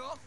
off?